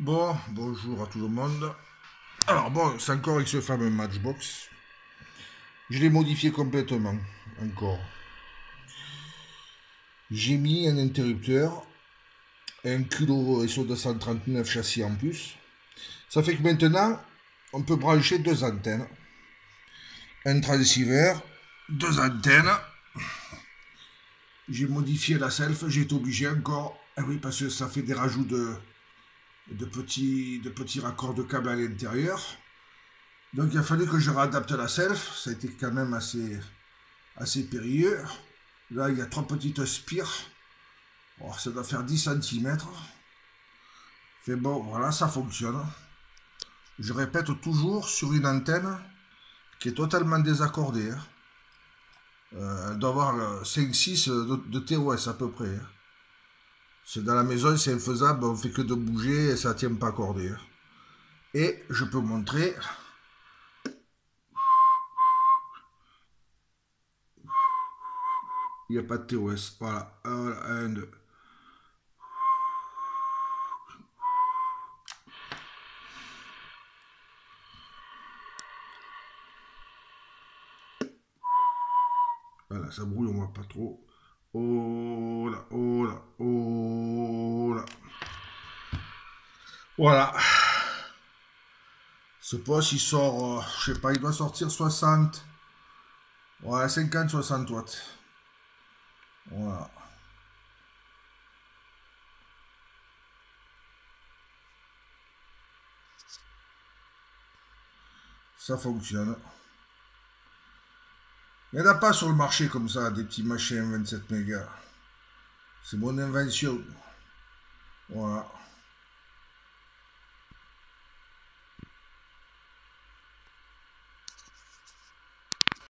Bon, bonjour à tout le monde. Alors bon, c'est encore avec ce fameux Matchbox. Je l'ai modifié complètement, encore. J'ai mis un interrupteur, un kilo SO239 châssis en plus. Ça fait que maintenant, on peut brancher deux antennes. Un transceiver, deux antennes. J'ai modifié la self, j'ai été obligé encore. Ah oui, parce que ça fait des rajouts de, de, petits, raccords de câble à l'intérieur. Donc il a fallu que je réadapte la self. Ça a été quand même assez, assez périlleux. Là, il y a trois petites spires. Oh, ça doit faire 10 cm. Fait bon, voilà, ça fonctionne. Je répète toujours sur une antenne qui est totalement désaccordée. Hein. Euh, elle doit avoir 5-6 de, de, TOS à peu près. C'est dans la maison, c'est infaisable, on fait que de bouger et ça tient pas accordé. Hein. Et je peux montrer. Il n'y a pas de TOS. Voilà. Voilà. Un, deux. Voilà, ça brouille, on voit pas trop. Oh là, oh là, oh là. Voilà. Ce poste, il sort, euh, je sais pas, il doit sortir 60. Ouais, 50-60 watts. Voilà. Ça fonctionne. Il n'y en a pas sur le marché comme ça, des petits machins 27 mégas. C'est mon invention. Voilà.